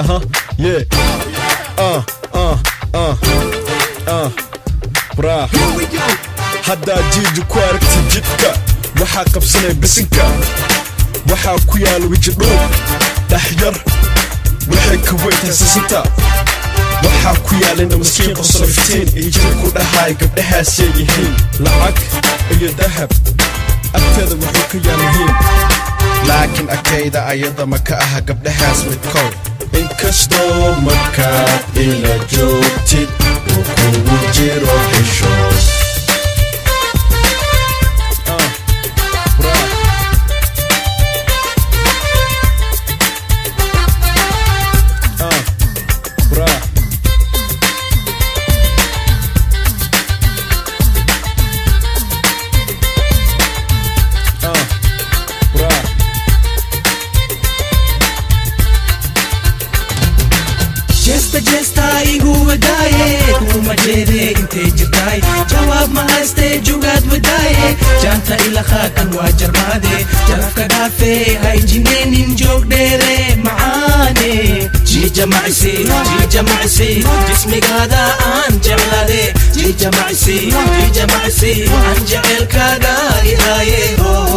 aha yeah uh uh uh uh braa haddaad jiiju ku aragtid jidka waxaa qabsanay bisinka waxaa ku yaal wejidhuub dhaxyar waxay ka weyntahay sisinta waxaa ku yaalina maskiin qosoliftiin iyo jir ku dhahaay gabdhahaasay yihiin lacag iyo dahab agteeda wuxuu ka yaal muhiim laakiin akayda ayada ma ka aha gabdhahaas midkood что мы как keessaas taa'ii guubadaa'ee kuma jeeree intee jirtaa'e jawaab mahaastee jugaat wadaa'e jaanta ilaqaa kan waa jarmaadee jarafka dhaafee hainjineen hin joogdheeree macaanee jija macisi jija macisi jismigaada aan jeclaadee jija macisi jija macisi aan jecelkaagaa ilaaye hoo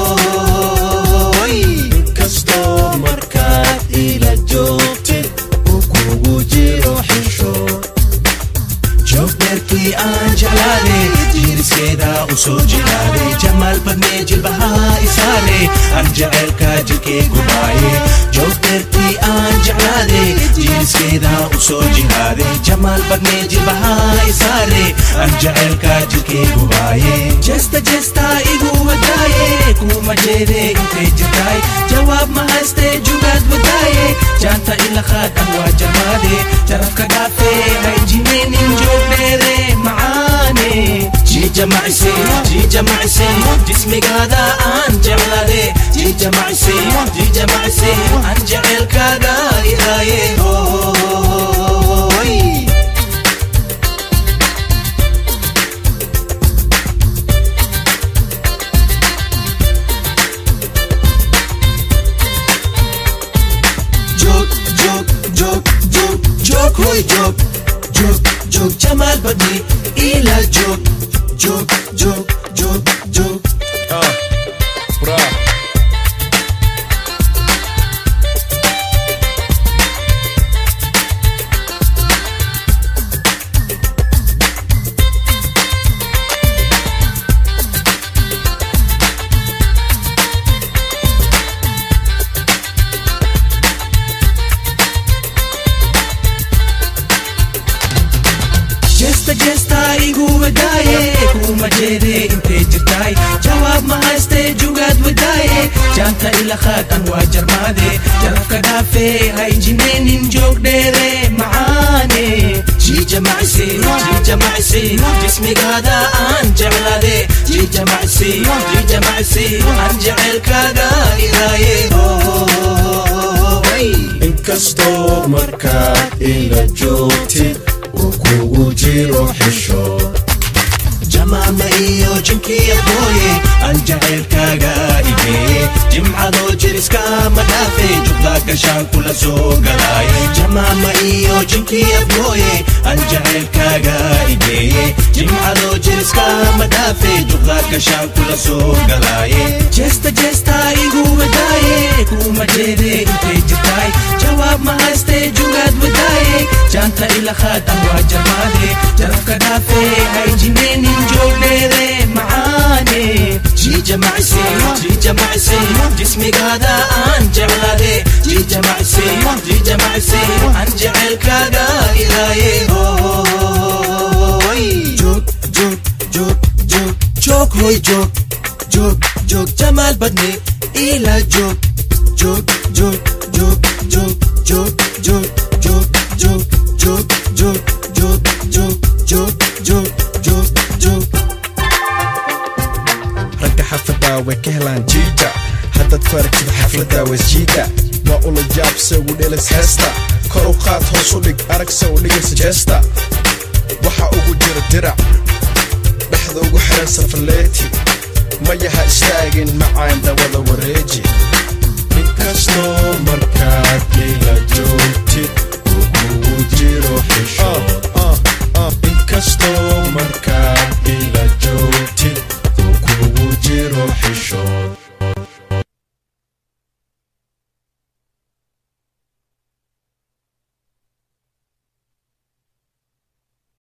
دے أرجع كاجك قباية جوترتي أرجعاري جنسينا وسوجهاري جمال بني جبهاي ساري أرجع كاجك قباية جستا جستا إيقو وداية كو مجيري انتي جتاي جواب ما هستي جوغاد وداية جانتا إلا خاد أنواع جمالي جرفك جيجة معسي جيجة معسي جسمي قادا أنجع لالي جيجة معسي جيجة جمال بدي إلى جوك joke, joke. isa jeestaa iguu wadaayee eh, kuma jeedee intee jirtaay jawaab ma haystee jugaad wadaayee eh. jaanta ila qaaqan waa eh. jarmaadee jarafka dhaafee ha injineenin joog dheeree macaane jismigaada aan jeclaade aan jeceelkaaga ilaaye oh, oh, oh, inkastoo markaad ila joogtid kugu jiro xishood jamaama iyo jinkiya booye aan jacaylkaaga igeeye jimcadoo jiriska ma dhaafe jubdaa gashaan kula soo galaaye jamaama iyo jinkiya booye aan jacaylkaaga igeeye کشاکلسوگلائے جست جستائیگو ودائے کومجیرے انتے جتائے جواب مہستے جگاد ودائے چانتا الخا تنوا جمالے جرف کدافے ہائی جنین جو لے رے معانے جی جمع سے جی جمع سے جس میں گادا آن جمع دے جی جمع سے جی جمع سے انجعل کا گائے ہو hoy joog joog joog jamaal badne ila joog joog joog joog joog joog joog joog joog joog joog joog joog joog joog joog joog ragga xafadaa way ka helaan jiida haddaad ku aragtid xafladaa wasjiida waa ula jaabse ugu dhelis heesta kor u qaad hoos u dhig aragse u dhigaysa jeesta waxa ugu jira dirac dhexda ugu xiran safaleeti mayaha istaagin macaan dhawada wareeji inkastoo markaad ila